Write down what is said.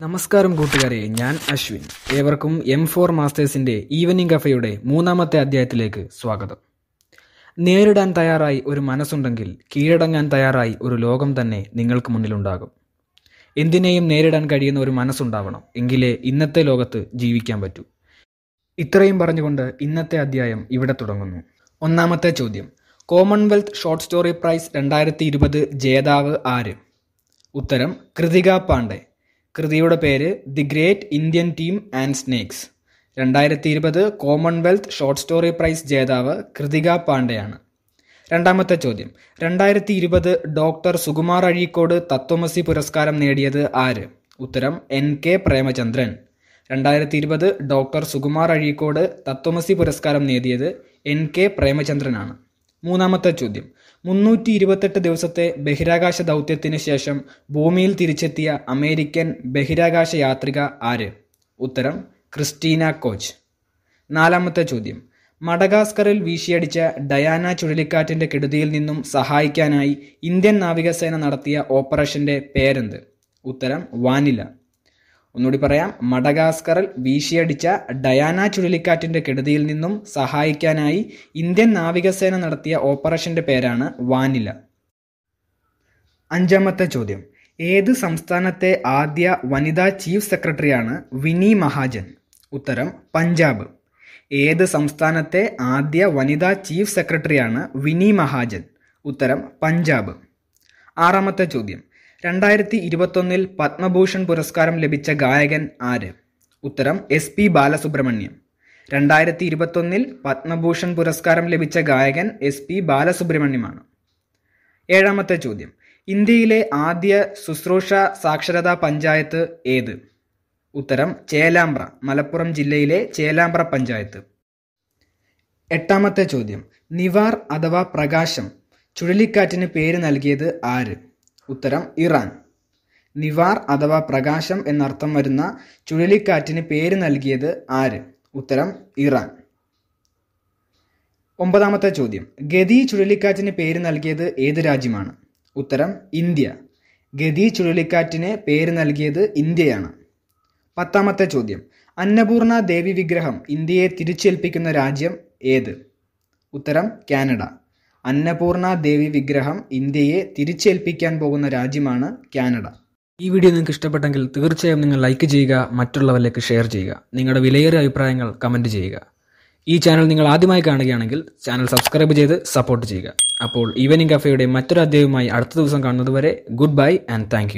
നമസ്കാരം കൂട്ടുകാരെ ഞാൻ അശ്വിൻ. ഏവർക്കും എം ഫോർ മാസ്റ്റേഴ്സിന്റെ ഈവനിങ് കഫയുടെ മൂന്നാമത്തെ അധ്യായത്തിലേക്ക് സ്വാഗതം. നേരിടാൻ തയ്യാറായി ഒരു മനസ്സുണ്ടെങ്കിൽ കീഴടങ്ങാൻ തയ്യാറായി ഒരു ലോകം തന്നെ നിങ്ങൾക്ക് മുന്നിലുണ്ടാകും. എന്തിനേയും നേരിടാൻ കഴിയുന്ന ഒരു മനസ്സുണ്ടാവണം എങ്കിലേ ഇന്നത്തെ ലോകത്ത് ജീവിക്കാൻ പറ്റൂ. ഇത്രയും പറഞ്ഞുകൊണ്ട് ഇന്നത്തെ അധ്യായം ഇവിടെ തുടങ്ങുന്നു. ഒന്നാമത്തെ ചോദ്യം. കോമൺവെൽത്ത് ഷോർട്ട് സ്റ്റോറി പ്രൈസ് രണ്ടായിരത്തി ഇരുപത് ജേതാവ് ആര്? ഉത്തരം കൃതിക പാണ്ഡെ. കൃതിയുടെ പേര് the great Indian tea and snakes രണ്ടായിരത്തി ഇരുപത് കോമൺവെൽത്ത് ഷോർട്ട് സ്റ്റോറി പ്രൈസ് ജേതാവ് കൃതിക പാണ്ഡെയാണ്. രണ്ടാമത്തെ ചോദ്യം. രണ്ടായിരത്തി ഇരുപത് ഡോക്ടർ സുകുമാർ അഴീക്കോട് തത്വമസി പുരസ്കാരം നേടിയത് ആര്? ഉത്തരം എൻ കെ പ്രേമചന്ദ്രൻ. രണ്ടായിരത്തി ഇരുപത് ഡോക്ടർ സുകുമാർ അഴീക്കോട് തത്വമസി പുരസ്കാരം നേടിയത് എൻ കെ പ്രേമചന്ദ്രനാണ്. മൂന്നാമത്തെ ചോദ്യം. മുന്നൂറ്റി ഇരുപത്തെട്ട് ദിവസത്തെ ബഹിരാകാശ ദൗത്യത്തിന് ശേഷം ഭൂമിയിൽ തിരിച്ചെത്തിയ അമേരിക്കൻ ബഹിരാകാശ യാത്രിക ആര്? ഉത്തരം ക്രിസ്റ്റീന കോച്ച്. നാലാമത്തെ ചോദ്യം. മഡഗാസ്കറിൽ വീശിയടിച്ച ഡയാന ചുഴലിക്കാറ്റിന്റെ കെടുതിയിൽ നിന്നും സഹായിക്കാനായി ഇന്ത്യൻ നാവികസേന നടത്തിയ ഓപ്പറേഷന്റെ പേരെന്ത്? ഉത്തരം വാനില. ഒന്നുകൂടി പറയാം. മഡഗാസ്കറിൽ വീശിയടിച്ച ഡയാന ചുഴലിക്കാറ്റിന്റെ കെടുതിയിൽ നിന്നും സഹായിക്കാനായി ഇന്ത്യൻ നാവികസേന നടത്തിയ ഓപ്പറേഷന്റെ പേരാണ് വാനില. അഞ്ചാമത്തെ ചോദ്യം. ഏത് സംസ്ഥാനത്തെ ആദ്യ വനിതാ ചീഫ് സെക്രട്ടറിയാണ് വിനി മഹാജൻ? ഉത്തരം പഞ്ചാബ്. ഏത് സംസ്ഥാനത്തെ ആദ്യ വനിതാ ചീഫ് സെക്രട്ടറിയാണ് വിനി മഹാജൻ? ഉത്തരം പഞ്ചാബ്. ആറാമത്തെ ചോദ്യം. രണ്ടായിരത്തി ഇരുപത്തൊന്നിൽ പത്മഭൂഷൺ പുരസ്കാരം ലഭിച്ച ഗായകൻ ആര്? ഉത്തരം എസ് പി ബാലസുബ്രഹ്മണ്യം. രണ്ടായിരത്തി ഇരുപത്തൊന്നിൽ പത്മഭൂഷൺ പുരസ്കാരം ലഭിച്ച ഗായകൻ എസ് പി ബാലസുബ്രഹ്മണ്യമാണ്. ഏഴാമത്തെ ചോദ്യം. ഇന്ത്യയിലെ ആദ്യ ശുശ്രൂഷ സാക്ഷരതാ പഞ്ചായത്ത് ഏത്? ഉത്തരം ചേലാമ്പ്ര മലപ്പുറം ജില്ലയിലെ ചേലാമ്പ്ര പഞ്ചായത്ത്. എട്ടാമത്തെ ചോദ്യം. നിവാർ അഥവാ പ്രകാശം ചുഴലിക്കാറ്റിന് പേര് നൽകിയത് ആര്? ഉത്തരം ഇറാൻ. നിവാർ അഥവാ പ്രകാശം എന്നർത്ഥം വരുന്ന ചുഴലിക്കാറ്റിന് പേര് നൽകിയത് ആര്? ഉത്തരം ഇറാൻ. ഒമ്പതാമത്തെ ചോദ്യം. ഗതി ചുഴലിക്കാറ്റിന് പേര് നൽകിയത് ഏത് രാജ്യമാണ്? ഉത്തരം ഇന്ത്യ. ഗതി ചുഴലിക്കാറ്റിന് പേര് നൽകിയത് ഇന്ത്യയാണ്. പത്താമത്തെ ചോദ്യം. അന്നപൂർണ ദേവി വിഗ്രഹം ഇന്ത്യയെ തിരിച്ചേൽപ്പിക്കുന്ന രാജ്യം ഏത്? ഉത്തരം കാനഡ. അന്നപൂർണ ദേവി വിഗ്രഹം ഇന്ത്യയെ തിരിച്ചേൽപ്പിക്കാൻ പോകുന്ന രാജ്യമാണ് കാനഡ. ഈ വീഡിയോ നിങ്ങൾക്ക് ഇഷ്ടപ്പെട്ടെങ്കിൽ തീർച്ചയായും നിങ്ങൾ ലൈക്ക് ചെയ്യുക മറ്റുള്ളവരിലേക്ക് ഷെയർ ചെയ്യുക. നിങ്ങളുടെ വിലയേറിയ അഭിപ്രായങ്ങൾ കമന്റ് ചെയ്യുക. ഈ ചാനൽ നിങ്ങൾ ആദ്യമായി കാണുകയാണെങ്കിൽ ചാനൽ സബ്സ്ക്രൈബ് ചെയ്ത് സപ്പോർട്ട് ചെയ്യുക. അപ്പോൾ ഈവനിങ് കഫേയുടെ മറ്റൊരു അധ്യായവുമായി അടുത്ത ദിവസം കാണുന്നതുവരെ ഗുഡ് ബൈ ആൻഡ് താങ്ക്